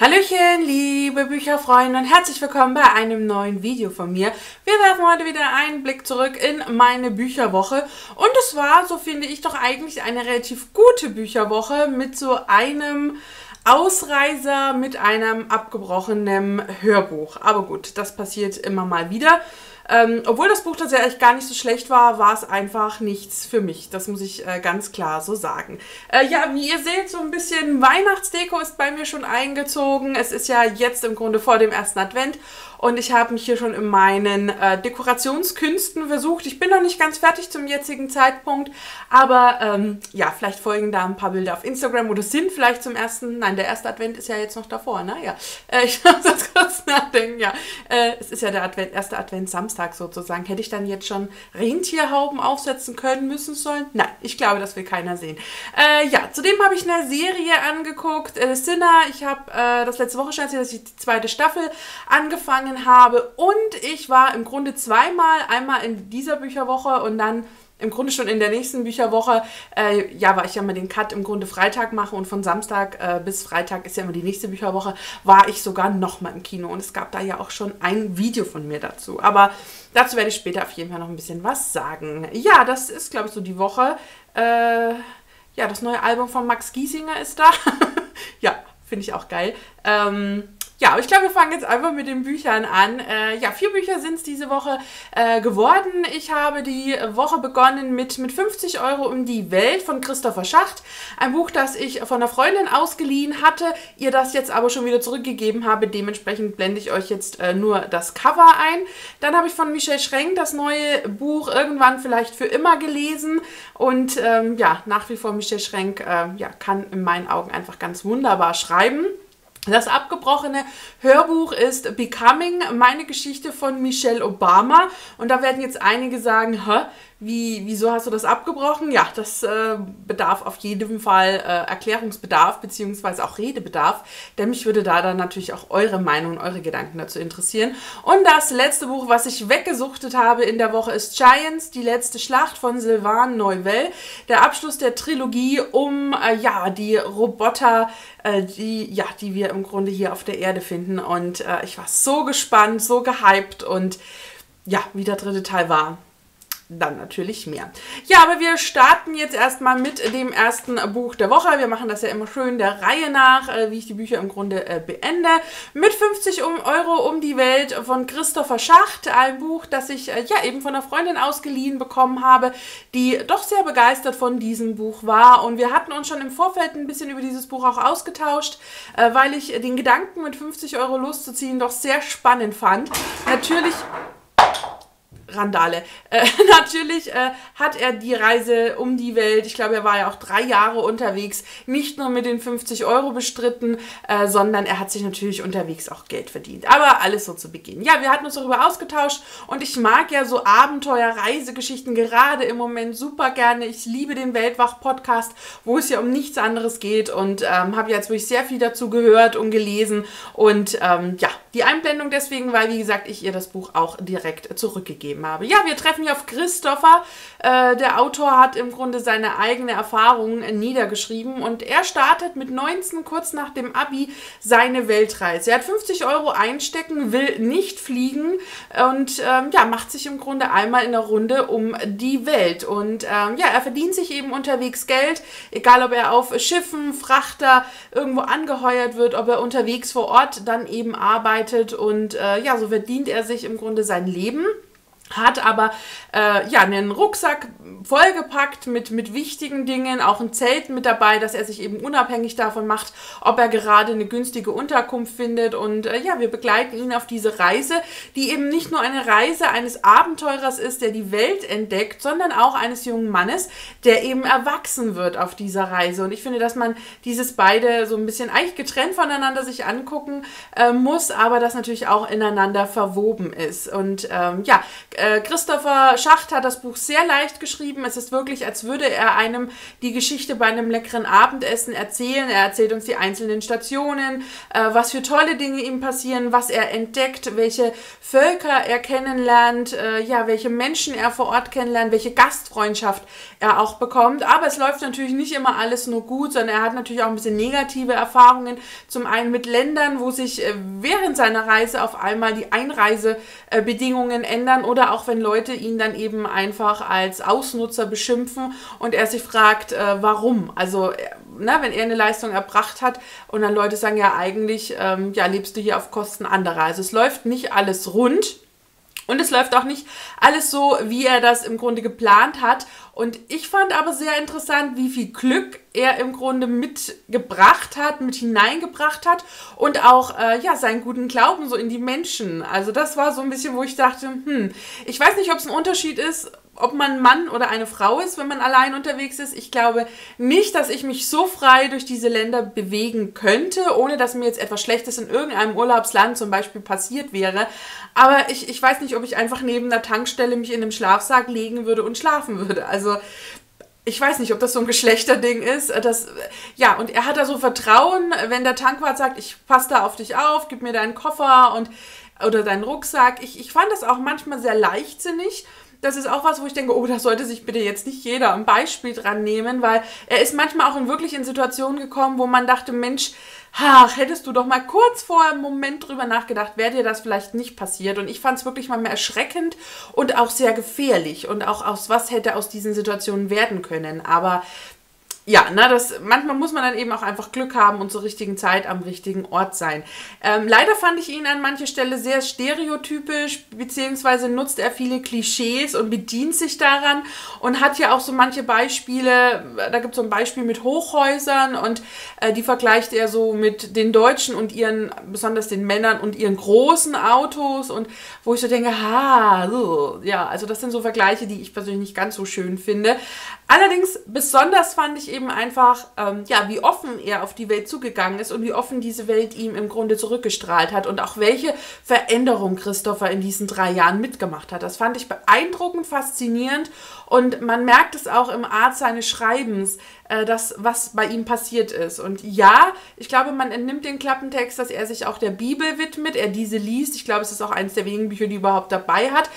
Hallöchen, liebe Bücherfreunde und herzlich willkommen bei einem neuen Video von mir. Wir werfen heute wieder einen Blick zurück in meine Bücherwoche und es war, so finde ich, doch eigentlich eine relativ gute Bücherwoche mit so einem Ausreißer mit einem abgebrochenen Hörbuch. Aber gut, das passiert immer mal wieder. Ähm, obwohl das Buch tatsächlich gar nicht so schlecht war, war es einfach nichts für mich. Das muss ich äh, ganz klar so sagen. Äh, ja, wie ihr seht, so ein bisschen Weihnachtsdeko ist bei mir schon eingezogen. Es ist ja jetzt im Grunde vor dem ersten Advent und ich habe mich hier schon in meinen äh, Dekorationskünsten versucht. Ich bin noch nicht ganz fertig zum jetzigen Zeitpunkt, aber ähm, ja, vielleicht folgen da ein paar Bilder auf Instagram oder sind vielleicht zum ersten, nein, der erste Advent ist ja jetzt noch davor, ne? Ja, äh, ich muss das kurz nachdenken, ja. Äh, es ist ja der Advent, erste Advent Samstag sozusagen. Hätte ich dann jetzt schon Rentierhauben aufsetzen können, müssen sollen? Nein, ich glaube, das will keiner sehen. Äh, ja, zudem habe ich eine Serie angeguckt, äh, Sinner. Ich habe äh, das letzte Woche schon erzählt, dass ich die zweite Staffel angefangen angefangen habe. Und ich war im Grunde zweimal, einmal in dieser Bücherwoche und dann im Grunde schon in der nächsten Bücherwoche, äh, ja, weil ich ja mal den Cut im Grunde Freitag mache und von Samstag äh, bis Freitag ist ja immer die nächste Bücherwoche, war ich sogar nochmal im Kino und es gab da ja auch schon ein Video von mir dazu. Aber dazu werde ich später auf jeden Fall noch ein bisschen was sagen. Ja, das ist, glaube ich, so die Woche. Äh, ja, das neue Album von Max Giesinger ist da. ja, finde ich auch geil. Ähm, ja, ich glaube, wir fangen jetzt einfach mit den Büchern an. Äh, ja, vier Bücher sind es diese Woche äh, geworden. Ich habe die Woche begonnen mit, mit 50 Euro um die Welt von Christopher Schacht. Ein Buch, das ich von einer Freundin ausgeliehen hatte, ihr das jetzt aber schon wieder zurückgegeben habe. Dementsprechend blende ich euch jetzt äh, nur das Cover ein. Dann habe ich von Michel Schrenk das neue Buch irgendwann vielleicht für immer gelesen. Und ähm, ja, nach wie vor Michel Schrenk äh, ja, kann in meinen Augen einfach ganz wunderbar schreiben. Das abgebrochene Hörbuch ist Becoming, meine Geschichte von Michelle Obama. Und da werden jetzt einige sagen, hä, wie, wieso hast du das abgebrochen? Ja, das äh, bedarf auf jeden Fall äh, Erklärungsbedarf beziehungsweise auch Redebedarf, denn mich würde da dann natürlich auch eure Meinung und eure Gedanken dazu interessieren. Und das letzte Buch, was ich weggesuchtet habe in der Woche, ist Giants, die letzte Schlacht von Sylvain Neuvelle. Der Abschluss der Trilogie um äh, ja, die Roboter, äh, die, ja, die wir im Grunde hier auf der Erde finden. Und äh, ich war so gespannt, so gehypt und ja, wie der dritte Teil war dann natürlich mehr. Ja, aber wir starten jetzt erstmal mit dem ersten Buch der Woche. Wir machen das ja immer schön der Reihe nach, äh, wie ich die Bücher im Grunde äh, beende. Mit 50 Euro um die Welt von Christopher Schacht. Ein Buch, das ich äh, ja eben von einer Freundin ausgeliehen bekommen habe, die doch sehr begeistert von diesem Buch war. Und wir hatten uns schon im Vorfeld ein bisschen über dieses Buch auch ausgetauscht, weil ich den Gedanken mit 50 Euro loszuziehen doch sehr spannend fand. Natürlich Randale. Äh, natürlich äh, hat er die Reise um die Welt, ich glaube, er war ja auch drei Jahre unterwegs, nicht nur mit den 50 Euro bestritten, äh, sondern er hat sich natürlich unterwegs auch Geld verdient. Aber alles so zu Beginn. Ja, wir hatten uns darüber ausgetauscht und ich mag ja so Abenteuer, Reisegeschichten gerade im Moment super gerne. Ich liebe den Weltwach-Podcast, wo es ja um nichts anderes geht und ähm, habe jetzt wirklich sehr viel dazu gehört und gelesen und ähm, ja, die Einblendung deswegen, weil wie gesagt, ich ihr das Buch auch direkt zurückgegeben habe. Ja, wir treffen hier auf Christopher. Äh, der Autor hat im Grunde seine eigene Erfahrungen niedergeschrieben und er startet mit 19 kurz nach dem Abi seine Weltreise. Er hat 50 Euro einstecken, will nicht fliegen und ähm, ja, macht sich im Grunde einmal in der Runde um die Welt. Und ähm, ja, er verdient sich eben unterwegs Geld, egal ob er auf Schiffen, Frachter irgendwo angeheuert wird, ob er unterwegs vor Ort dann eben arbeitet und äh, ja, so verdient er sich im Grunde sein Leben hat aber äh, ja einen Rucksack vollgepackt mit, mit wichtigen Dingen, auch ein Zelt mit dabei, dass er sich eben unabhängig davon macht, ob er gerade eine günstige Unterkunft findet. Und äh, ja, wir begleiten ihn auf diese Reise, die eben nicht nur eine Reise eines Abenteurers ist, der die Welt entdeckt, sondern auch eines jungen Mannes, der eben erwachsen wird auf dieser Reise. Und ich finde, dass man dieses beide so ein bisschen eigentlich getrennt voneinander sich angucken äh, muss, aber das natürlich auch ineinander verwoben ist. Und ähm, ja, äh, Christopher Schacht hat das Buch sehr leicht geschrieben. Es ist wirklich, als würde er einem die Geschichte bei einem leckeren Abendessen erzählen. Er erzählt uns die einzelnen Stationen, äh, was für tolle Dinge ihm passieren, was er entdeckt, welche Völker er kennenlernt, äh, ja, welche Menschen er vor Ort kennenlernt, welche Gastfreundschaft er auch bekommt. Aber es läuft natürlich nicht immer alles nur gut, sondern er hat natürlich auch ein bisschen negative Erfahrungen. Zum einen mit Ländern, wo sich äh, während seiner Reise auf einmal die Einreisebedingungen ändern oder auch wenn Leute ihn dann eben einfach als Ausnutzer beschimpfen und er sich fragt, äh, warum. Also, äh, na, wenn er eine Leistung erbracht hat und dann Leute sagen, ja, eigentlich ähm, ja, lebst du hier auf Kosten anderer. Also es läuft nicht alles rund. Und es läuft auch nicht alles so, wie er das im Grunde geplant hat. Und ich fand aber sehr interessant, wie viel Glück er im Grunde mitgebracht hat, mit hineingebracht hat und auch äh, ja seinen guten Glauben so in die Menschen. Also das war so ein bisschen, wo ich dachte, hm, ich weiß nicht, ob es ein Unterschied ist, ob man Mann oder eine Frau ist, wenn man allein unterwegs ist. Ich glaube nicht, dass ich mich so frei durch diese Länder bewegen könnte, ohne dass mir jetzt etwas Schlechtes in irgendeinem Urlaubsland zum Beispiel passiert wäre. Aber ich, ich weiß nicht, ob ich einfach neben der Tankstelle mich in einem Schlafsack legen würde und schlafen würde. Also ich weiß nicht, ob das so ein Geschlechterding ist. Das, ja, und er hat da so Vertrauen, wenn der Tankwart sagt, ich passe da auf dich auf, gib mir deinen Koffer und oder deinen Rucksack. Ich, ich fand das auch manchmal sehr leichtsinnig das ist auch was, wo ich denke, oh, da sollte sich bitte jetzt nicht jeder ein Beispiel dran nehmen, weil er ist manchmal auch in wirklich in Situationen gekommen, wo man dachte, Mensch, ach, hättest du doch mal kurz vorher einen Moment drüber nachgedacht, wäre dir das vielleicht nicht passiert. Und ich fand es wirklich mal mehr erschreckend und auch sehr gefährlich und auch aus was hätte aus diesen Situationen werden können. Aber ja, ne, das, manchmal muss man dann eben auch einfach Glück haben und zur richtigen Zeit am richtigen Ort sein. Ähm, leider fand ich ihn an mancher Stelle sehr stereotypisch, beziehungsweise nutzt er viele Klischees und bedient sich daran und hat ja auch so manche Beispiele, da gibt es so ein Beispiel mit Hochhäusern und äh, die vergleicht er so mit den Deutschen und ihren, besonders den Männern und ihren großen Autos und wo ich so denke, ha, so, ja, also das sind so Vergleiche, die ich persönlich nicht ganz so schön finde. Allerdings besonders fand ich eben einfach, ähm, ja, wie offen er auf die Welt zugegangen ist und wie offen diese Welt ihm im Grunde zurückgestrahlt hat und auch welche Veränderung Christopher in diesen drei Jahren mitgemacht hat. Das fand ich beeindruckend, faszinierend und man merkt es auch im Art seines Schreibens, äh, das, was bei ihm passiert ist. Und ja, ich glaube, man entnimmt den Klappentext, dass er sich auch der Bibel widmet, er diese liest. Ich glaube, es ist auch eines der wenigen Bücher, die er überhaupt dabei hat.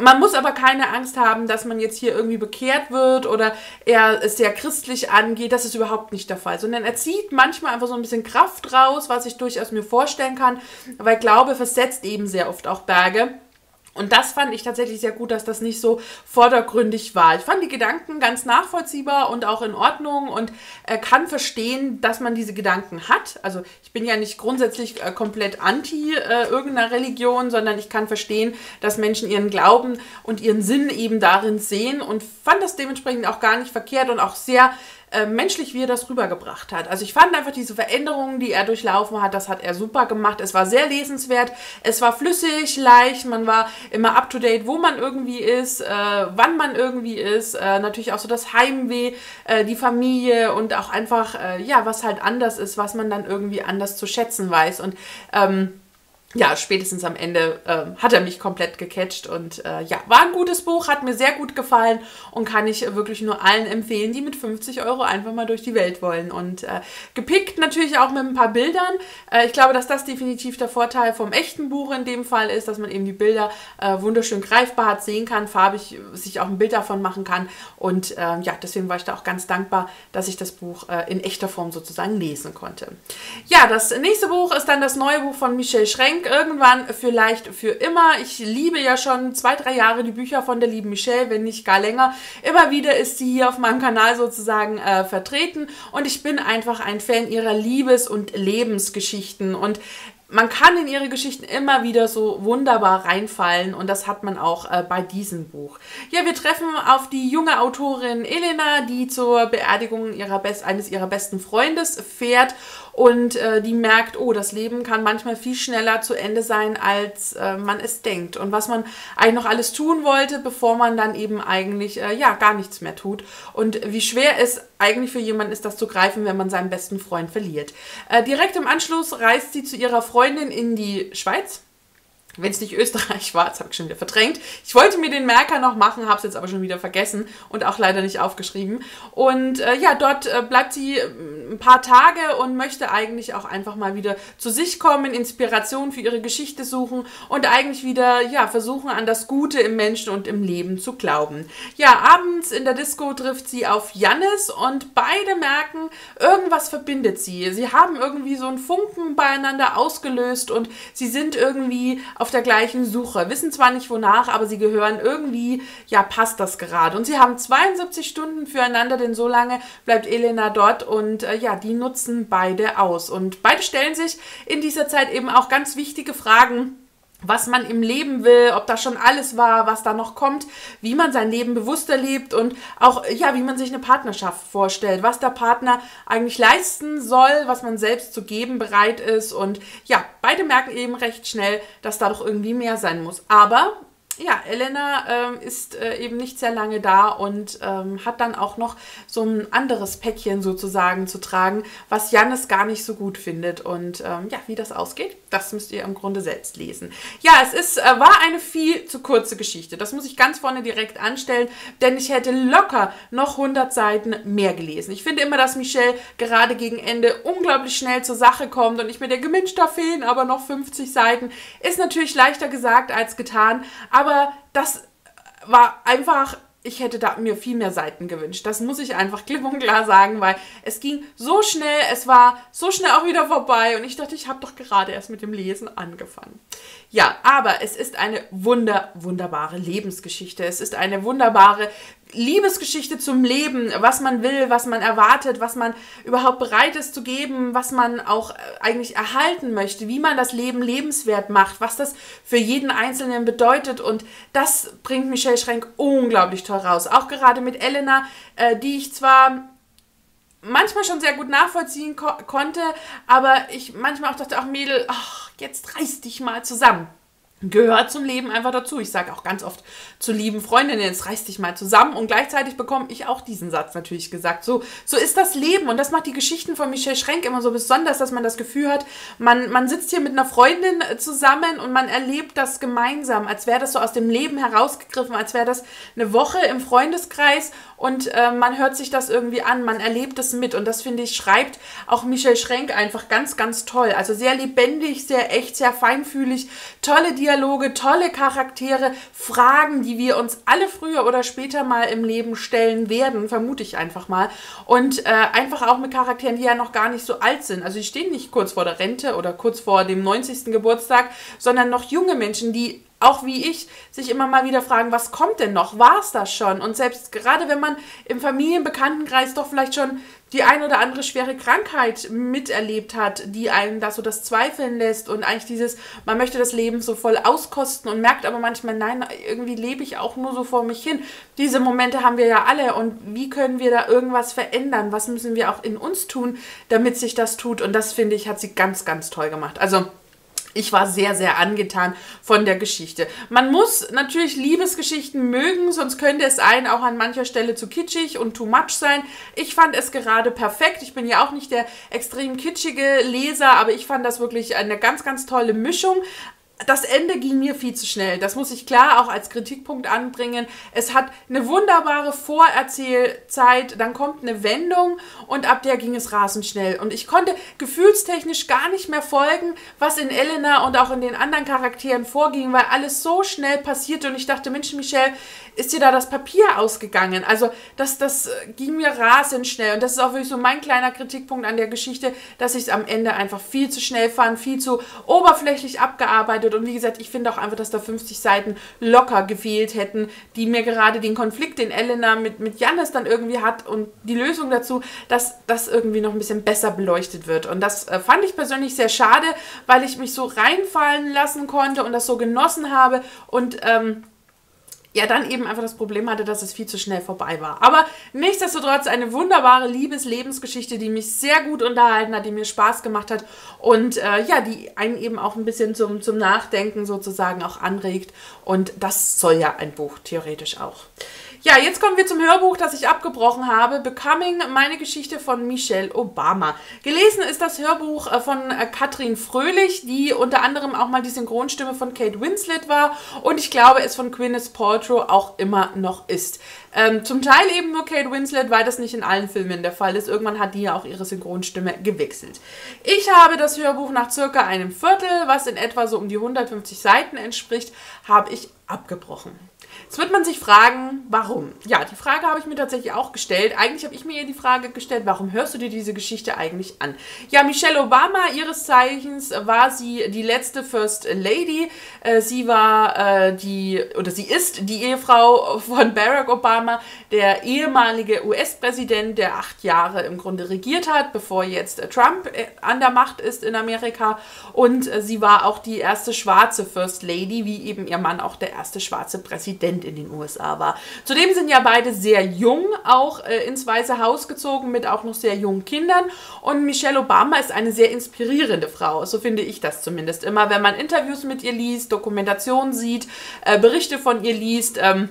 Man muss aber keine Angst haben, dass man jetzt hier irgendwie bekehrt wird oder er es sehr christlich angeht. Das ist überhaupt nicht der Fall, sondern er zieht manchmal einfach so ein bisschen Kraft raus, was ich durchaus mir vorstellen kann, weil Glaube versetzt eben sehr oft auch Berge. Und das fand ich tatsächlich sehr gut, dass das nicht so vordergründig war. Ich fand die Gedanken ganz nachvollziehbar und auch in Ordnung und äh, kann verstehen, dass man diese Gedanken hat. Also ich bin ja nicht grundsätzlich äh, komplett anti äh, irgendeiner Religion, sondern ich kann verstehen, dass Menschen ihren Glauben und ihren Sinn eben darin sehen und fand das dementsprechend auch gar nicht verkehrt und auch sehr äh, menschlich, wie er das rübergebracht hat. Also ich fand einfach diese Veränderungen, die er durchlaufen hat, das hat er super gemacht. Es war sehr lesenswert, es war flüssig, leicht, man war immer up to date, wo man irgendwie ist, äh, wann man irgendwie ist. Äh, natürlich auch so das Heimweh, äh, die Familie und auch einfach, äh, ja, was halt anders ist, was man dann irgendwie anders zu schätzen weiß. Und ähm, ja, spätestens am Ende äh, hat er mich komplett gecatcht und äh, ja, war ein gutes Buch, hat mir sehr gut gefallen und kann ich wirklich nur allen empfehlen, die mit 50 Euro einfach mal durch die Welt wollen. Und äh, gepickt natürlich auch mit ein paar Bildern. Äh, ich glaube, dass das definitiv der Vorteil vom echten Buch in dem Fall ist, dass man eben die Bilder äh, wunderschön greifbar hat, sehen kann, farbig sich auch ein Bild davon machen kann. Und äh, ja, deswegen war ich da auch ganz dankbar, dass ich das Buch in echter Form sozusagen lesen konnte. Ja, das nächste Buch ist dann das neue Buch von Michel Schrenk denke irgendwann vielleicht für immer. Ich liebe ja schon zwei, drei Jahre die Bücher von der lieben Michelle, wenn nicht gar länger. Immer wieder ist sie hier auf meinem Kanal sozusagen äh, vertreten und ich bin einfach ein Fan ihrer Liebes- und Lebensgeschichten und man kann in ihre Geschichten immer wieder so wunderbar reinfallen und das hat man auch äh, bei diesem Buch. Ja, wir treffen auf die junge Autorin Elena, die zur Beerdigung ihrer Best eines ihrer besten Freundes fährt und äh, die merkt, oh, das Leben kann manchmal viel schneller zu Ende sein, als äh, man es denkt. Und was man eigentlich noch alles tun wollte, bevor man dann eben eigentlich äh, ja gar nichts mehr tut. Und wie schwer es eigentlich für jemanden ist, das zu greifen, wenn man seinen besten Freund verliert. Äh, direkt im Anschluss reist sie zu ihrer Freundin in die Schweiz wenn es nicht Österreich war, das habe ich schon wieder verdrängt. Ich wollte mir den Merker noch machen, habe es jetzt aber schon wieder vergessen und auch leider nicht aufgeschrieben. Und äh, ja, dort äh, bleibt sie äh, ein paar Tage und möchte eigentlich auch einfach mal wieder zu sich kommen, Inspiration für ihre Geschichte suchen und eigentlich wieder ja versuchen an das Gute im Menschen und im Leben zu glauben. Ja, abends in der Disco trifft sie auf Jannis und beide merken, irgendwas verbindet sie. Sie haben irgendwie so einen Funken beieinander ausgelöst und sie sind irgendwie auf der gleichen Suche. Wissen zwar nicht wonach, aber sie gehören irgendwie, ja, passt das gerade. Und sie haben 72 Stunden füreinander, denn so lange bleibt Elena dort und äh, ja, die nutzen beide aus. Und beide stellen sich in dieser Zeit eben auch ganz wichtige Fragen was man im Leben will, ob das schon alles war, was da noch kommt, wie man sein Leben bewusster lebt und auch, ja, wie man sich eine Partnerschaft vorstellt, was der Partner eigentlich leisten soll, was man selbst zu geben bereit ist und ja, beide merken eben recht schnell, dass da doch irgendwie mehr sein muss. Aber ja, Elena ähm, ist äh, eben nicht sehr lange da und ähm, hat dann auch noch so ein anderes Päckchen sozusagen zu tragen, was Jannis gar nicht so gut findet. Und ähm, ja, wie das ausgeht, das müsst ihr im Grunde selbst lesen. Ja, es ist, äh, war eine viel zu kurze Geschichte. Das muss ich ganz vorne direkt anstellen, denn ich hätte locker noch 100 Seiten mehr gelesen. Ich finde immer, dass Michelle gerade gegen Ende unglaublich schnell zur Sache kommt und ich mir denke, Mensch, da fehlen aber noch 50 Seiten. Ist natürlich leichter gesagt als getan, aber aber das war einfach ich hätte da mir viel mehr Seiten gewünscht. Das muss ich einfach klipp und klar sagen, weil es ging so schnell, es war so schnell auch wieder vorbei und ich dachte, ich habe doch gerade erst mit dem Lesen angefangen. Ja, aber es ist eine wunder, wunderbare Lebensgeschichte. Es ist eine wunderbare Liebesgeschichte zum Leben, was man will, was man erwartet, was man überhaupt bereit ist zu geben, was man auch äh, eigentlich erhalten möchte, wie man das Leben lebenswert macht, was das für jeden Einzelnen bedeutet. Und das bringt Michelle Schrenk unglaublich toll raus. Auch gerade mit Elena, äh, die ich zwar manchmal schon sehr gut nachvollziehen ko konnte, aber ich manchmal auch dachte, ach Mädel, ach, jetzt reiß dich mal zusammen gehört zum Leben einfach dazu. Ich sage auch ganz oft zu lieben Freundinnen, jetzt reiß dich mal zusammen und gleichzeitig bekomme ich auch diesen Satz natürlich gesagt. So, so ist das Leben und das macht die Geschichten von Michelle Schrenk immer so besonders, dass man das Gefühl hat, man, man sitzt hier mit einer Freundin zusammen und man erlebt das gemeinsam, als wäre das so aus dem Leben herausgegriffen, als wäre das eine Woche im Freundeskreis und äh, man hört sich das irgendwie an, man erlebt es mit und das finde ich schreibt auch Michelle Schrenk einfach ganz, ganz toll. Also sehr lebendig, sehr echt, sehr feinfühlig, tolle Dialoge Dialoge, tolle Charaktere, Fragen, die wir uns alle früher oder später mal im Leben stellen werden, vermute ich einfach mal. Und äh, einfach auch mit Charakteren, die ja noch gar nicht so alt sind. Also die stehen nicht kurz vor der Rente oder kurz vor dem 90. Geburtstag, sondern noch junge Menschen, die auch wie ich, sich immer mal wieder fragen, was kommt denn noch? War es das schon? Und selbst gerade wenn man im Familienbekanntenkreis doch vielleicht schon die ein oder andere schwere Krankheit miterlebt hat, die einem da so das Zweifeln lässt und eigentlich dieses, man möchte das Leben so voll auskosten und merkt aber manchmal, nein, irgendwie lebe ich auch nur so vor mich hin. Diese Momente haben wir ja alle und wie können wir da irgendwas verändern? Was müssen wir auch in uns tun, damit sich das tut? Und das finde ich, hat sie ganz, ganz toll gemacht. Also, ich war sehr, sehr angetan von der Geschichte. Man muss natürlich Liebesgeschichten mögen, sonst könnte es einen auch an mancher Stelle zu kitschig und too much sein. Ich fand es gerade perfekt. Ich bin ja auch nicht der extrem kitschige Leser, aber ich fand das wirklich eine ganz, ganz tolle Mischung das Ende ging mir viel zu schnell. Das muss ich klar auch als Kritikpunkt anbringen. Es hat eine wunderbare Vorerzählzeit, dann kommt eine Wendung und ab der ging es rasend schnell. Und ich konnte gefühlstechnisch gar nicht mehr folgen, was in Elena und auch in den anderen Charakteren vorging, weil alles so schnell passierte und ich dachte, Mensch, Michelle, ist dir da das Papier ausgegangen? Also das, das ging mir rasend schnell und das ist auch wirklich so mein kleiner Kritikpunkt an der Geschichte, dass ich es am Ende einfach viel zu schnell fand, viel zu oberflächlich abgearbeitet. Und wie gesagt, ich finde auch einfach, dass da 50 Seiten locker gefehlt hätten, die mir gerade den Konflikt, den Elena mit, mit Jannis dann irgendwie hat und die Lösung dazu, dass das irgendwie noch ein bisschen besser beleuchtet wird. Und das äh, fand ich persönlich sehr schade, weil ich mich so reinfallen lassen konnte und das so genossen habe und ähm, ja dann eben einfach das Problem hatte, dass es viel zu schnell vorbei war. Aber nichtsdestotrotz eine wunderbare Liebes-Lebensgeschichte, die mich sehr gut unterhalten hat, die mir Spaß gemacht hat und äh, ja, die einen eben auch ein bisschen zum, zum Nachdenken sozusagen auch anregt. Und das soll ja ein Buch theoretisch auch. Ja, jetzt kommen wir zum Hörbuch, das ich abgebrochen habe. Becoming, meine Geschichte von Michelle Obama. Gelesen ist das Hörbuch äh, von äh, Katrin Fröhlich, die unter anderem auch mal die Synchronstimme von Kate Winslet war und ich glaube, es von Gwyneth Paltrow auch immer noch ist. Ähm, zum Teil eben nur Kate Winslet, weil das nicht in allen Filmen der Fall ist. Irgendwann hat die ja auch ihre Synchronstimme gewechselt. Ich habe das Hörbuch nach circa einem Viertel, was in etwa so um die 150 Seiten entspricht, habe ich abgebrochen. Jetzt wird man sich fragen, warum? Ja, die Frage habe ich mir tatsächlich auch gestellt. Eigentlich habe ich mir die Frage gestellt, warum hörst du dir diese Geschichte eigentlich an? Ja, Michelle Obama, ihres Zeichens, war sie die letzte First Lady. Äh, sie war äh, die, oder sie ist die Ehefrau von Barack Obama, der ehemalige US-Präsident, der acht Jahre im Grunde regiert hat, bevor jetzt Trump äh, an der Macht ist in Amerika. Und sie war auch die erste schwarze First Lady, wie eben ihr Mann auch der erste schwarze Präsident Präsident in den USA war. Zudem sind ja beide sehr jung auch äh, ins Weiße Haus gezogen mit auch noch sehr jungen Kindern. Und Michelle Obama ist eine sehr inspirierende Frau. So finde ich das zumindest immer, wenn man Interviews mit ihr liest, Dokumentationen sieht, äh, Berichte von ihr liest. Ähm,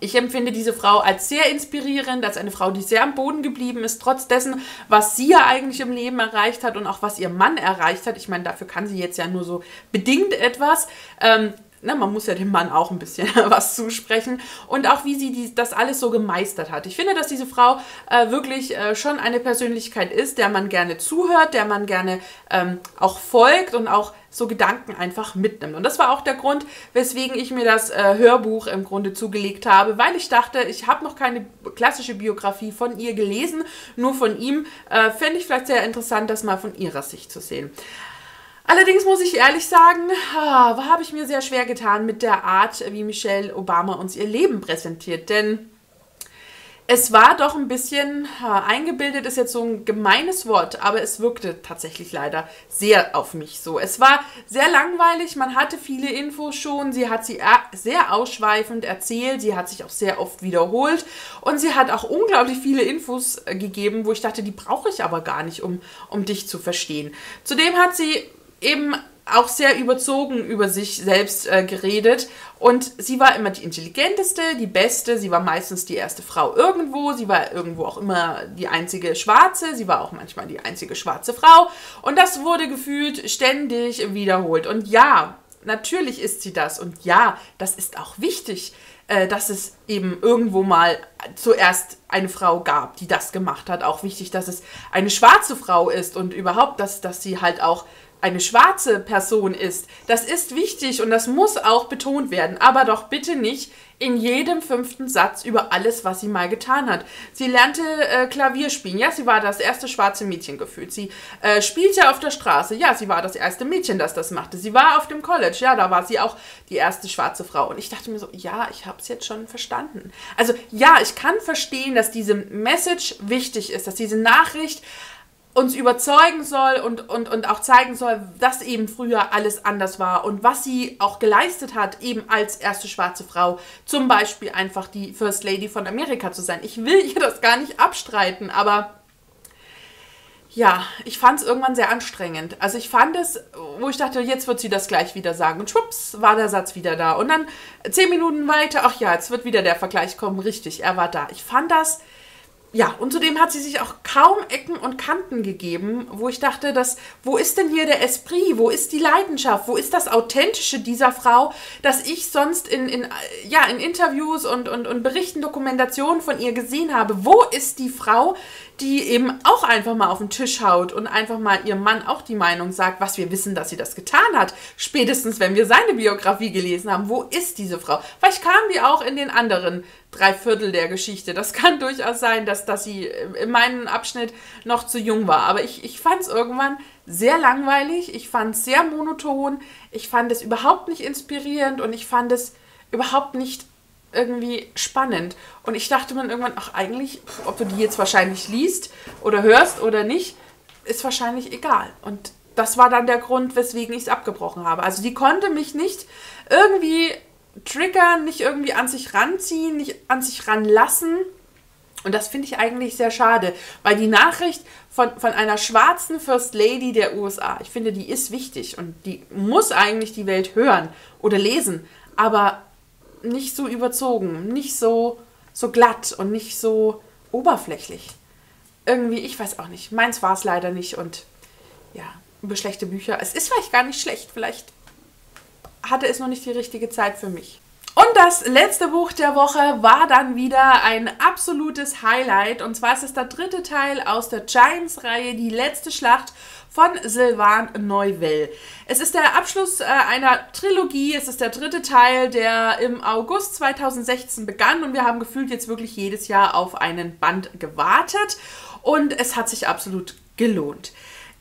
ich empfinde diese Frau als sehr inspirierend, als eine Frau, die sehr am Boden geblieben ist, trotz dessen, was sie ja eigentlich im Leben erreicht hat und auch was ihr Mann erreicht hat. Ich meine, dafür kann sie jetzt ja nur so bedingt etwas. Ähm, na, man muss ja dem Mann auch ein bisschen was zusprechen. Und auch wie sie die, das alles so gemeistert hat. Ich finde, dass diese Frau äh, wirklich äh, schon eine Persönlichkeit ist, der man gerne zuhört, der man gerne ähm, auch folgt und auch so Gedanken einfach mitnimmt. Und das war auch der Grund, weswegen ich mir das äh, Hörbuch im Grunde zugelegt habe, weil ich dachte, ich habe noch keine klassische Biografie von ihr gelesen, nur von ihm. Äh, Fände ich vielleicht sehr interessant, das mal von ihrer Sicht zu sehen. Allerdings muss ich ehrlich sagen, habe ich mir sehr schwer getan mit der Art, wie Michelle Obama uns ihr Leben präsentiert. Denn es war doch ein bisschen eingebildet, ist jetzt so ein gemeines Wort, aber es wirkte tatsächlich leider sehr auf mich so. Es war sehr langweilig, man hatte viele Infos schon, sie hat sie sehr ausschweifend erzählt, sie hat sich auch sehr oft wiederholt und sie hat auch unglaublich viele Infos äh, gegeben, wo ich dachte, die brauche ich aber gar nicht, um, um dich zu verstehen. Zudem hat sie eben auch sehr überzogen über sich selbst äh, geredet. Und sie war immer die intelligenteste, die beste. Sie war meistens die erste Frau irgendwo. Sie war irgendwo auch immer die einzige Schwarze. Sie war auch manchmal die einzige schwarze Frau. Und das wurde gefühlt ständig wiederholt. Und ja, natürlich ist sie das. Und ja, das ist auch wichtig, äh, dass es eben irgendwo mal zuerst eine Frau gab, die das gemacht hat. Auch wichtig, dass es eine schwarze Frau ist und überhaupt, dass, dass sie halt auch eine schwarze Person ist. Das ist wichtig und das muss auch betont werden, aber doch bitte nicht in jedem fünften Satz über alles, was sie mal getan hat. Sie lernte äh, Klavier spielen. Ja, sie war das erste schwarze Mädchen gefühlt. Sie äh, spielte auf der Straße. Ja, sie war das erste Mädchen, das das machte. Sie war auf dem College. Ja, da war sie auch die erste schwarze Frau. Und ich dachte mir so, ja, ich habe es jetzt schon verstanden. Also ja, ich kann verstehen, dass diese Message wichtig ist, dass diese Nachricht uns überzeugen soll und, und, und auch zeigen soll, dass eben früher alles anders war und was sie auch geleistet hat, eben als erste schwarze Frau, zum Beispiel einfach die First Lady von Amerika zu sein. Ich will ihr das gar nicht abstreiten, aber ja, ich fand es irgendwann sehr anstrengend. Also ich fand es, wo ich dachte, jetzt wird sie das gleich wieder sagen. Und schwupps, war der Satz wieder da. Und dann zehn Minuten weiter, ach ja, jetzt wird wieder der Vergleich kommen. Richtig, er war da. Ich fand das ja, und zudem hat sie sich auch kaum Ecken und Kanten gegeben, wo ich dachte, dass, wo ist denn hier der Esprit, wo ist die Leidenschaft, wo ist das Authentische dieser Frau, das ich sonst in, in, ja, in Interviews und, und, und Berichten, Dokumentationen von ihr gesehen habe. Wo ist die Frau, die eben auch einfach mal auf den Tisch haut und einfach mal ihrem Mann auch die Meinung sagt, was wir wissen, dass sie das getan hat. Spätestens, wenn wir seine Biografie gelesen haben. Wo ist diese Frau? Vielleicht kam die auch in den anderen drei Viertel der Geschichte. Das kann durchaus sein, dass, dass sie in meinem Abschnitt noch zu jung war. Aber ich, ich fand es irgendwann sehr langweilig. Ich fand es sehr monoton. Ich fand es überhaupt nicht inspirierend und ich fand es überhaupt nicht irgendwie spannend. Und ich dachte mir irgendwann, ach eigentlich, ob du die jetzt wahrscheinlich liest oder hörst oder nicht, ist wahrscheinlich egal. Und das war dann der Grund, weswegen ich es abgebrochen habe. Also die konnte mich nicht irgendwie triggern, nicht irgendwie an sich ranziehen, nicht an sich ranlassen. Und das finde ich eigentlich sehr schade, weil die Nachricht von, von einer schwarzen First Lady der USA, ich finde, die ist wichtig und die muss eigentlich die Welt hören oder lesen, aber nicht so überzogen, nicht so so glatt und nicht so oberflächlich. Irgendwie, ich weiß auch nicht. Meins war es leider nicht und ja, über schlechte Bücher. Es ist vielleicht gar nicht schlecht. Vielleicht hatte es noch nicht die richtige Zeit für mich. Und das letzte Buch der Woche war dann wieder ein absolutes Highlight. Und zwar ist es der dritte Teil aus der Giants-Reihe, die letzte Schlacht von Sylvain Neuvelle. Es ist der Abschluss äh, einer Trilogie. Es ist der dritte Teil, der im August 2016 begann. Und wir haben gefühlt jetzt wirklich jedes Jahr auf einen Band gewartet. Und es hat sich absolut gelohnt.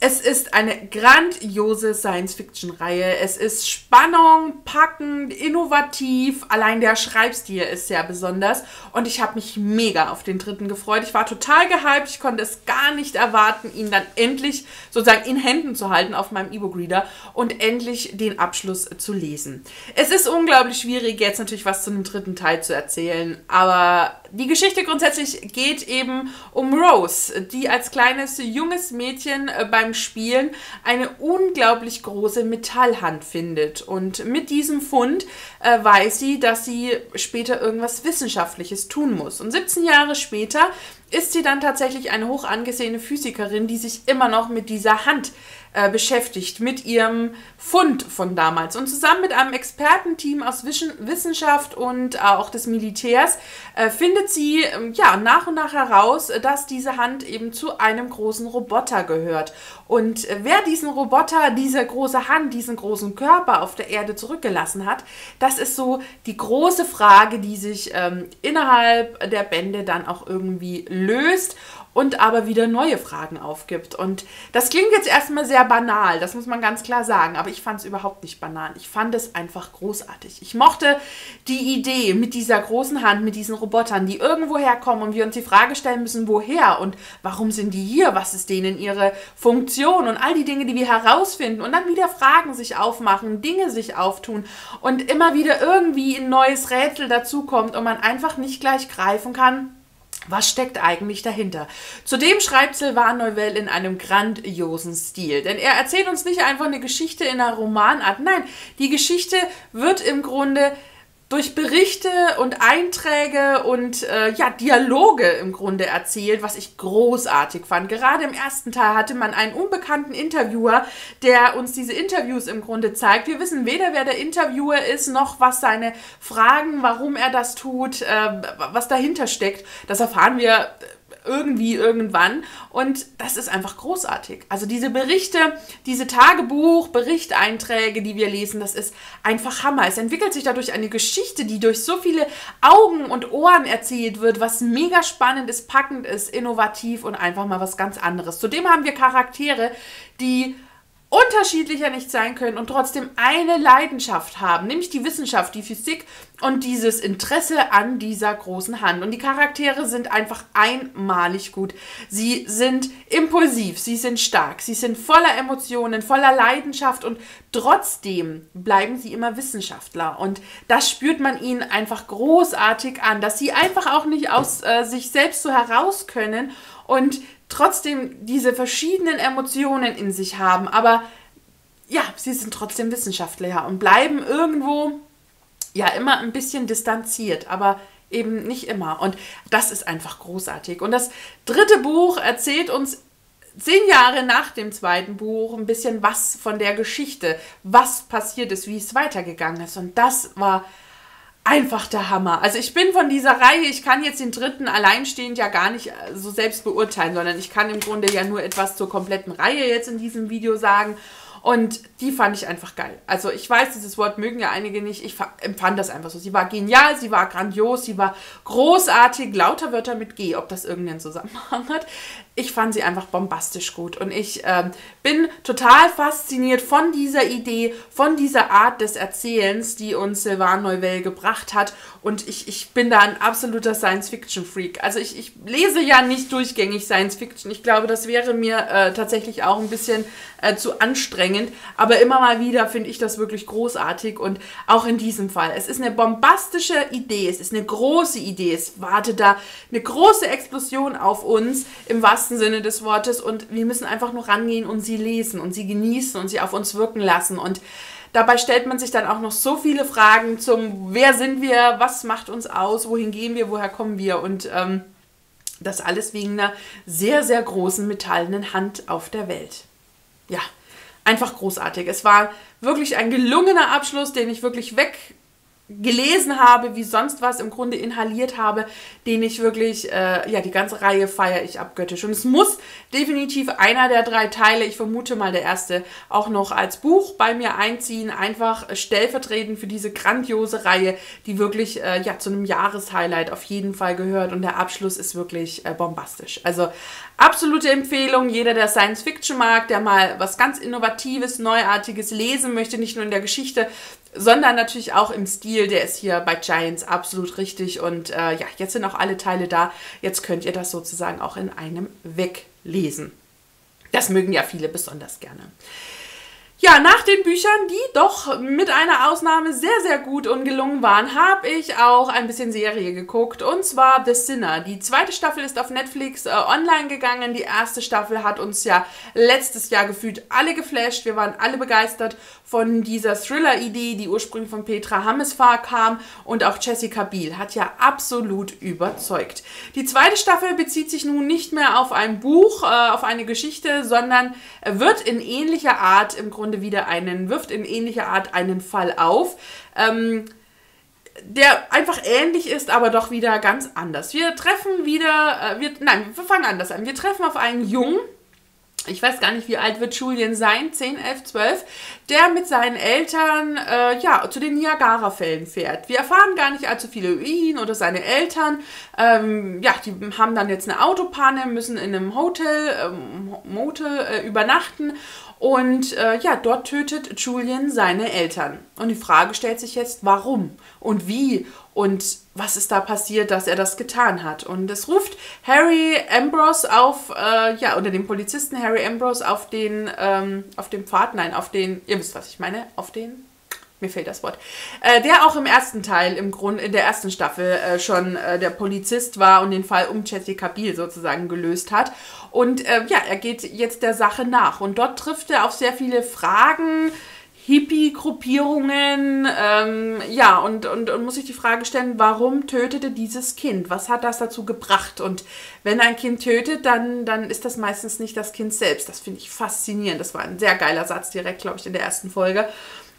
Es ist eine grandiose Science-Fiction-Reihe. Es ist Spannung, packend, innovativ. Allein der Schreibstil ist sehr besonders. Und ich habe mich mega auf den dritten gefreut. Ich war total gehypt. Ich konnte es gar nicht erwarten, ihn dann endlich sozusagen in Händen zu halten auf meinem E-Book-Reader und endlich den Abschluss zu lesen. Es ist unglaublich schwierig, jetzt natürlich was zu dem dritten Teil zu erzählen. Aber die Geschichte grundsätzlich geht eben um Rose, die als kleines junges Mädchen äh, beim Spielen eine unglaublich große Metallhand findet. Und mit diesem Fund äh, weiß sie, dass sie später irgendwas Wissenschaftliches tun muss. Und 17 Jahre später ist sie dann tatsächlich eine hoch angesehene Physikerin, die sich immer noch mit dieser Hand äh, beschäftigt, mit ihrem Fund von damals. Und zusammen mit einem Expertenteam aus Wissenschaft und auch des Militärs äh, findet sie ähm, ja nach und nach heraus, dass diese Hand eben zu einem großen Roboter gehört. Und äh, wer diesen Roboter, diese große Hand, diesen großen Körper auf der Erde zurückgelassen hat, das ist so die große Frage, die sich ähm, innerhalb der Bände dann auch irgendwie löst und aber wieder neue Fragen aufgibt. Und das klingt jetzt erstmal sehr banal, das muss man ganz klar sagen, aber ich fand es überhaupt nicht banal. Ich fand es einfach großartig. Ich mochte die Idee mit dieser großen Hand, mit diesen Robotern, die irgendwo herkommen und wir uns die Frage stellen müssen, woher und warum sind die hier, was ist denen ihre Funktion und all die Dinge, die wir herausfinden und dann wieder Fragen sich aufmachen, Dinge sich auftun und immer wieder irgendwie ein neues Rätsel dazukommt und man einfach nicht gleich greifen kann, was steckt eigentlich dahinter? Zudem schreibt Sylvain Neuvel in einem grandiosen Stil. Denn er erzählt uns nicht einfach eine Geschichte in einer Romanart. Nein, die Geschichte wird im Grunde durch Berichte und Einträge und äh, ja, Dialoge im Grunde erzählt, was ich großartig fand. Gerade im ersten Teil hatte man einen unbekannten Interviewer, der uns diese Interviews im Grunde zeigt. Wir wissen weder, wer der Interviewer ist, noch was seine Fragen, warum er das tut, äh, was dahinter steckt. Das erfahren wir irgendwie irgendwann. Und das ist einfach großartig. Also diese Berichte, diese Tagebuch, Berichteinträge, die wir lesen, das ist einfach Hammer. Es entwickelt sich dadurch eine Geschichte, die durch so viele Augen und Ohren erzählt wird, was mega spannend ist, packend ist, innovativ und einfach mal was ganz anderes. Zudem haben wir Charaktere, die unterschiedlicher nicht sein können und trotzdem eine Leidenschaft haben, nämlich die Wissenschaft, die Physik und dieses Interesse an dieser großen Hand. Und die Charaktere sind einfach einmalig gut. Sie sind impulsiv, sie sind stark, sie sind voller Emotionen, voller Leidenschaft und trotzdem bleiben sie immer Wissenschaftler. Und das spürt man ihnen einfach großartig an, dass sie einfach auch nicht aus äh, sich selbst so heraus können und trotzdem diese verschiedenen Emotionen in sich haben, aber ja, sie sind trotzdem Wissenschaftler und bleiben irgendwo ja immer ein bisschen distanziert, aber eben nicht immer. Und das ist einfach großartig. Und das dritte Buch erzählt uns zehn Jahre nach dem zweiten Buch ein bisschen was von der Geschichte, was passiert ist, wie es weitergegangen ist. Und das war einfach der Hammer. Also ich bin von dieser Reihe, ich kann jetzt den dritten alleinstehend ja gar nicht äh, so selbst beurteilen, sondern ich kann im Grunde ja nur etwas zur kompletten Reihe jetzt in diesem Video sagen. Und die fand ich einfach geil. Also ich weiß, dieses Wort mögen ja einige nicht. Ich empfand das einfach so. Sie war genial, sie war grandios, sie war großartig. Lauter Wörter mit G, ob das irgendeinen Zusammenhang hat ich fand sie einfach bombastisch gut und ich ähm, bin total fasziniert von dieser Idee, von dieser Art des Erzählens, die uns Sylvain Neuvel gebracht hat und ich, ich bin da ein absoluter Science-Fiction-Freak. Also ich, ich lese ja nicht durchgängig Science-Fiction. Ich glaube, das wäre mir äh, tatsächlich auch ein bisschen äh, zu anstrengend, aber immer mal wieder finde ich das wirklich großartig und auch in diesem Fall. Es ist eine bombastische Idee, es ist eine große Idee, es wartet da eine große Explosion auf uns im wahrsten wahrsten Sinne des Wortes. Und wir müssen einfach nur rangehen und sie lesen und sie genießen und sie auf uns wirken lassen. Und Dabei stellt man sich dann auch noch so viele Fragen zum, wer sind wir, was macht uns aus, wohin gehen wir, woher kommen wir? Und ähm, das alles wegen einer sehr, sehr großen metallenen Hand auf der Welt. Ja, einfach großartig. Es war wirklich ein gelungener Abschluss, den ich wirklich weg gelesen habe, wie sonst was im Grunde inhaliert habe, den ich wirklich, äh, ja, die ganze Reihe feiere ich abgöttisch. Und es muss definitiv einer der drei Teile, ich vermute mal der erste, auch noch als Buch bei mir einziehen, einfach stellvertretend für diese grandiose Reihe, die wirklich, äh, ja, zu einem Jahreshighlight auf jeden Fall gehört und der Abschluss ist wirklich äh, bombastisch. Also absolute Empfehlung, jeder, der Science Fiction mag, der mal was ganz Innovatives, Neuartiges lesen möchte, nicht nur in der Geschichte, sondern natürlich auch im Stil. Der ist hier bei Giants absolut richtig. Und äh, ja, jetzt sind auch alle Teile da. Jetzt könnt ihr das sozusagen auch in einem weglesen. Das mögen ja viele besonders gerne. Ja, nach den Büchern, die doch mit einer Ausnahme sehr, sehr gut und gelungen waren, habe ich auch ein bisschen Serie geguckt. Und zwar The Sinner. Die zweite Staffel ist auf Netflix äh, online gegangen. Die erste Staffel hat uns ja letztes Jahr gefühlt alle geflasht. Wir waren alle begeistert von dieser Thriller-Idee, die ursprünglich von Petra Hammesfahr kam. Und auch Jessica Biel hat ja absolut überzeugt. Die zweite Staffel bezieht sich nun nicht mehr auf ein Buch, äh, auf eine Geschichte, sondern wird in ähnlicher Art im Grunde wieder einen, wirft in ähnlicher Art einen Fall auf. Ähm, der einfach ähnlich ist, aber doch wieder ganz anders. Wir treffen wieder, äh, wir, nein, wir fangen anders an. Wir treffen auf einen Jungen, ich weiß gar nicht, wie alt wird Julian sein, 10, 11, 12, der mit seinen Eltern äh, ja, zu den Niagara-Fällen fährt. Wir erfahren gar nicht allzu viel über ihn oder seine Eltern. Ähm, ja, die haben dann jetzt eine Autopanne, müssen in einem Hotel, ähm, Motel äh, übernachten und äh, ja, dort tötet Julian seine Eltern. Und die Frage stellt sich jetzt, warum und wie und was ist da passiert, dass er das getan hat. Und es ruft Harry Ambrose auf, äh, ja, unter dem Polizisten Harry Ambrose auf den, ähm, auf den Pfad, nein, auf den, ihr wisst, was ich meine, auf den mir fehlt das Wort, äh, der auch im ersten Teil, im Grund, in der ersten Staffel äh, schon äh, der Polizist war und den Fall um Jessica Biel sozusagen gelöst hat. Und äh, ja, er geht jetzt der Sache nach. Und dort trifft er auf sehr viele Fragen, Hippie-Gruppierungen, ähm, ja, und, und, und muss sich die Frage stellen, warum tötete dieses Kind? Was hat das dazu gebracht? Und wenn ein Kind tötet, dann, dann ist das meistens nicht das Kind selbst. Das finde ich faszinierend. Das war ein sehr geiler Satz direkt, glaube ich, in der ersten Folge.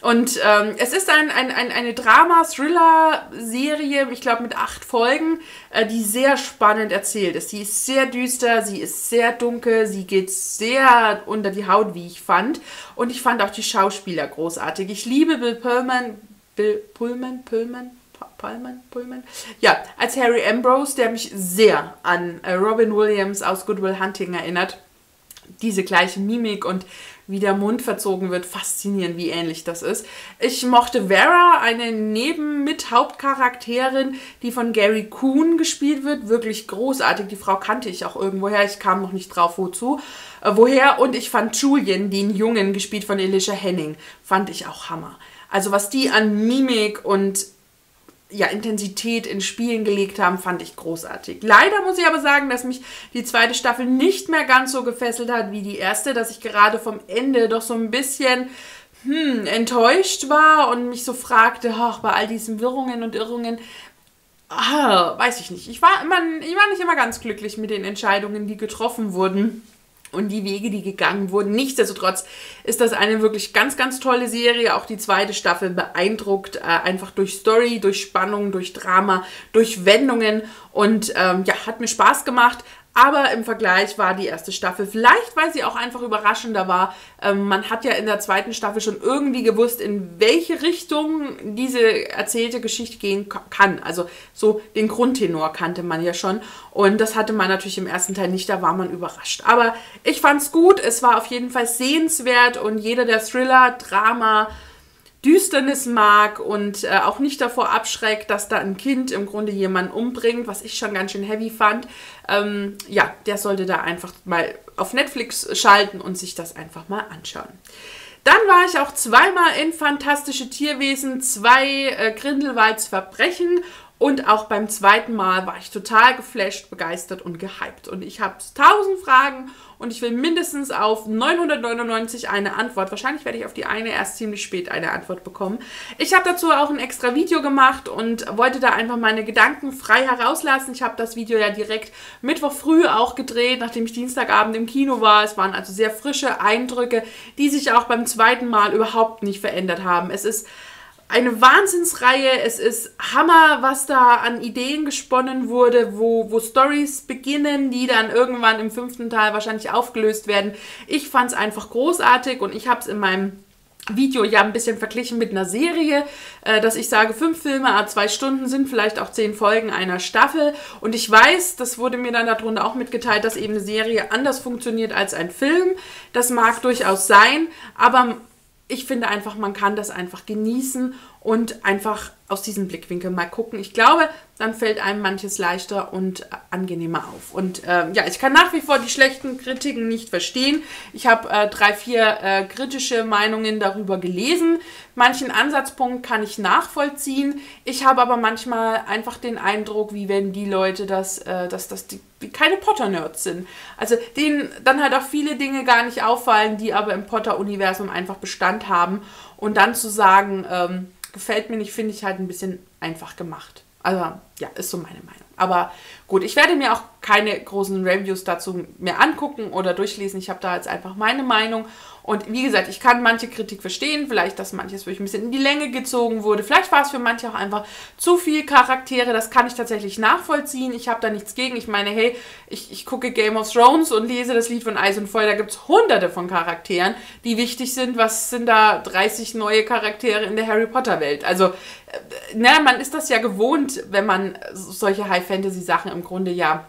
Und ähm, es ist ein, ein, ein, eine Drama-Thriller-Serie, ich glaube mit acht Folgen, äh, die sehr spannend erzählt ist. Sie ist sehr düster, sie ist sehr dunkel, sie geht sehr unter die Haut, wie ich fand. Und ich fand auch die Schauspieler großartig. Ich liebe Bill Pullman. Bill Pullman? Pullman? Pullman? Pullman? Ja, als Harry Ambrose, der mich sehr an äh, Robin Williams aus Goodwill Hunting erinnert. Diese gleiche Mimik und wie der Mund verzogen wird. Faszinierend, wie ähnlich das ist. Ich mochte Vera, eine Neben-mit-Hauptcharakterin, die von Gary Kuhn gespielt wird. Wirklich großartig. Die Frau kannte ich auch irgendwoher. Ich kam noch nicht drauf, wozu. Äh, woher. Und ich fand Julian, den Jungen, gespielt von Elisha Henning, fand ich auch Hammer. Also was die an Mimik und ja, Intensität in Spielen gelegt haben, fand ich großartig. Leider muss ich aber sagen, dass mich die zweite Staffel nicht mehr ganz so gefesselt hat wie die erste, dass ich gerade vom Ende doch so ein bisschen hm, enttäuscht war und mich so fragte, ach, bei all diesen Wirrungen und Irrungen, ah, weiß ich nicht. Ich war, immer, ich war nicht immer ganz glücklich mit den Entscheidungen, die getroffen wurden und die Wege, die gegangen wurden. Nichtsdestotrotz ist das eine wirklich ganz, ganz tolle Serie. Auch die zweite Staffel beeindruckt, äh, einfach durch Story, durch Spannung, durch Drama, durch Wendungen und ähm, ja, hat mir Spaß gemacht. Aber im Vergleich war die erste Staffel, vielleicht weil sie auch einfach überraschender war. Ähm, man hat ja in der zweiten Staffel schon irgendwie gewusst, in welche Richtung diese erzählte Geschichte gehen kann. Also so den Grundtenor kannte man ja schon. Und das hatte man natürlich im ersten Teil nicht, da war man überrascht. Aber ich fand es gut, es war auf jeden Fall sehenswert und jeder der Thriller, Drama, Düsternis mag und äh, auch nicht davor abschreckt, dass da ein Kind im Grunde jemanden umbringt, was ich schon ganz schön heavy fand, ähm, ja, der sollte da einfach mal auf Netflix schalten und sich das einfach mal anschauen. Dann war ich auch zweimal in Fantastische Tierwesen, zwei äh, Grindelwalds Verbrechen und auch beim zweiten Mal war ich total geflasht, begeistert und gehypt. Und ich habe tausend Fragen und ich will mindestens auf 999 eine Antwort. Wahrscheinlich werde ich auf die eine erst ziemlich spät eine Antwort bekommen. Ich habe dazu auch ein extra Video gemacht und wollte da einfach meine Gedanken frei herauslassen. Ich habe das Video ja direkt Mittwoch früh auch gedreht, nachdem ich Dienstagabend im Kino war. Es waren also sehr frische Eindrücke, die sich auch beim zweiten Mal überhaupt nicht verändert haben. Es ist eine Wahnsinnsreihe. Es ist Hammer, was da an Ideen gesponnen wurde, wo, wo Stories beginnen, die dann irgendwann im fünften Teil wahrscheinlich aufgelöst werden. Ich fand es einfach großartig und ich habe es in meinem Video ja ein bisschen verglichen mit einer Serie, äh, dass ich sage, fünf Filme, a zwei Stunden sind vielleicht auch zehn Folgen einer Staffel. Und ich weiß, das wurde mir dann darunter auch mitgeteilt, dass eben eine Serie anders funktioniert als ein Film. Das mag durchaus sein, aber ich finde einfach, man kann das einfach genießen und einfach aus diesem Blickwinkel mal gucken. Ich glaube, dann fällt einem manches leichter und angenehmer auf. Und ähm, ja, ich kann nach wie vor die schlechten Kritiken nicht verstehen. Ich habe äh, drei, vier äh, kritische Meinungen darüber gelesen. Manchen Ansatzpunkt kann ich nachvollziehen. Ich habe aber manchmal einfach den Eindruck, wie wenn die Leute das, äh, dass das die keine Potter-Nerds sind. Also denen dann halt auch viele Dinge gar nicht auffallen, die aber im Potter-Universum einfach Bestand haben. Und dann zu sagen, ähm, gefällt mir nicht, finde ich halt ein bisschen einfach gemacht. Also ja, ist so meine Meinung. Aber gut, ich werde mir auch keine großen Reviews dazu mehr angucken oder durchlesen. Ich habe da jetzt einfach meine Meinung. Und wie gesagt, ich kann manche Kritik verstehen. Vielleicht, dass manches wirklich ein bisschen in die Länge gezogen wurde. Vielleicht war es für manche auch einfach zu viel Charaktere. Das kann ich tatsächlich nachvollziehen. Ich habe da nichts gegen. Ich meine, hey, ich, ich gucke Game of Thrones und lese das Lied von Eis und Feuer. Da gibt es hunderte von Charakteren, die wichtig sind. Was sind da 30 neue Charaktere in der Harry Potter Welt? Also, äh, na, man ist das ja gewohnt, wenn man solche High-Fantasy-Sachen im Grunde ja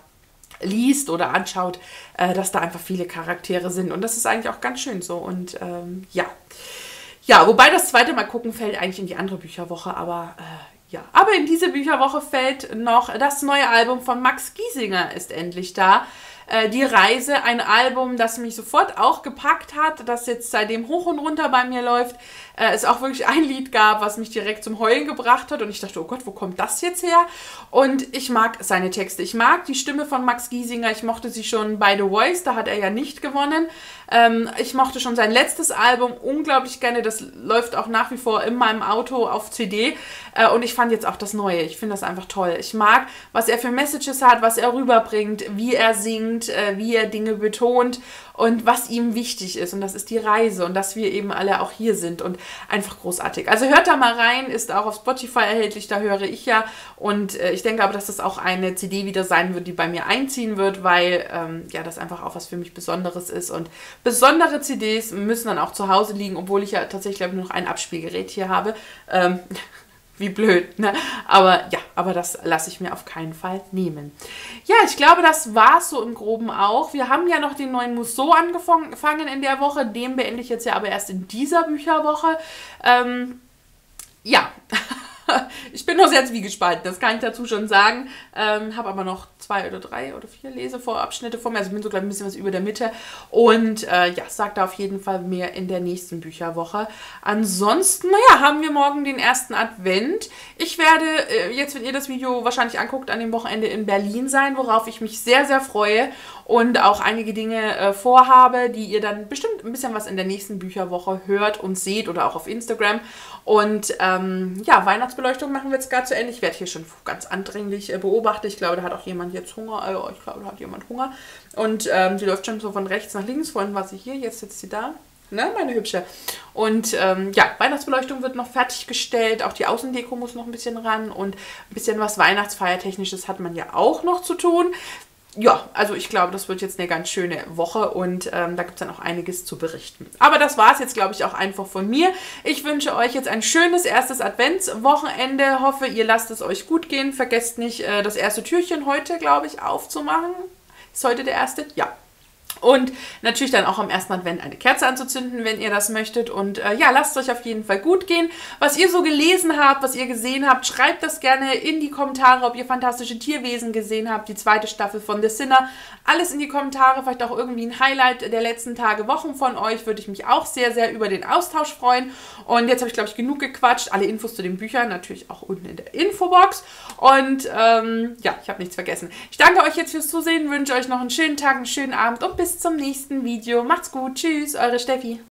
liest oder anschaut, äh, dass da einfach viele Charaktere sind. Und das ist eigentlich auch ganz schön so. Und ähm, ja. Ja, wobei das zweite Mal gucken fällt eigentlich in die andere Bücherwoche, aber äh, ja. Aber in diese Bücherwoche fällt noch das neue Album von Max Giesinger ist endlich da. Äh, die Reise, ein Album, das mich sofort auch gepackt hat, das jetzt seitdem hoch und runter bei mir läuft. Äh, es auch wirklich ein Lied gab, was mich direkt zum Heulen gebracht hat und ich dachte, oh Gott, wo kommt das jetzt her? Und ich mag seine Texte. Ich mag die Stimme von Max Giesinger. Ich mochte sie schon bei The Voice, da hat er ja nicht gewonnen. Ähm, ich mochte schon sein letztes Album unglaublich gerne. Das läuft auch nach wie vor in meinem Auto auf CD. Äh, und ich fand jetzt auch das Neue. Ich finde das einfach toll. Ich mag, was er für Messages hat, was er rüberbringt, wie er singt, äh, wie er Dinge betont und was ihm wichtig ist. Und das ist die Reise und dass wir eben alle auch hier sind und einfach großartig. Also hört da mal rein, ist auch auf Spotify erhältlich, da höre ich ja. Und äh, ich denke aber, dass das auch eine CD wieder sein wird, die bei mir einziehen wird, weil ähm, ja das einfach auch was für mich Besonderes ist. Und besondere CDs müssen dann auch zu Hause liegen, obwohl ich ja tatsächlich glaube ich, noch ein Abspielgerät hier habe. Ähm, wie blöd, ne? Aber ja, aber das lasse ich mir auf keinen Fall nehmen. Ja, ich glaube, das war es so im Groben auch. Wir haben ja noch den neuen Musso angefangen in der Woche. Den beende ich jetzt ja aber erst in dieser Bücherwoche. Ähm, ja, ich bin noch sehr zwiegespalten, das kann ich dazu schon sagen. Ähm, habe aber noch zwei oder drei oder vier Lesevorabschnitte vor mir. Also ich bin so ein bisschen was über der Mitte. Und äh, ja, sagt da auf jeden Fall mehr in der nächsten Bücherwoche. Ansonsten, naja, haben wir morgen den ersten Advent. Ich werde äh, jetzt, wenn ihr das Video wahrscheinlich anguckt, an dem Wochenende in Berlin sein, worauf ich mich sehr, sehr freue und auch einige Dinge äh, vorhabe, die ihr dann bestimmt ein bisschen was in der nächsten Bücherwoche hört und seht oder auch auf Instagram. Und ähm, ja, Weihnachtsbeleuchtung machen wir jetzt gerade zu Ende. Ich werde hier schon ganz andringlich äh, beobachtet. Ich glaube, da hat auch jemand jetzt Hunger. Also ich glaube, da hat jemand Hunger. Und ähm, die läuft schon so von rechts nach links. Vorhin war sie hier, jetzt sitzt sie da. Ne, meine Hübsche. Und ähm, ja, Weihnachtsbeleuchtung wird noch fertiggestellt. Auch die Außendeko muss noch ein bisschen ran. Und ein bisschen was Weihnachtsfeiertechnisches hat man ja auch noch zu tun ja, also ich glaube, das wird jetzt eine ganz schöne Woche und ähm, da gibt es dann auch einiges zu berichten. Aber das war es jetzt, glaube ich, auch einfach von mir. Ich wünsche euch jetzt ein schönes erstes Adventswochenende. Hoffe, ihr lasst es euch gut gehen. Vergesst nicht, äh, das erste Türchen heute, glaube ich, aufzumachen. Ist heute der erste? Ja, und natürlich dann auch am ersten Advent eine Kerze anzuzünden, wenn ihr das möchtet. Und äh, ja, lasst es euch auf jeden Fall gut gehen. Was ihr so gelesen habt, was ihr gesehen habt, schreibt das gerne in die Kommentare, ob ihr fantastische Tierwesen gesehen habt, die zweite Staffel von The Sinner. Alles in die Kommentare, vielleicht auch irgendwie ein Highlight der letzten Tage, Wochen von euch. Würde ich mich auch sehr, sehr über den Austausch freuen. Und jetzt habe ich, glaube ich, genug gequatscht. Alle Infos zu den Büchern natürlich auch unten in der Infobox. Und ähm, ja, ich habe nichts vergessen. Ich danke euch jetzt fürs Zusehen, wünsche euch noch einen schönen Tag, einen schönen Abend und bis bis zum nächsten Video. Macht's gut. Tschüss, eure Steffi.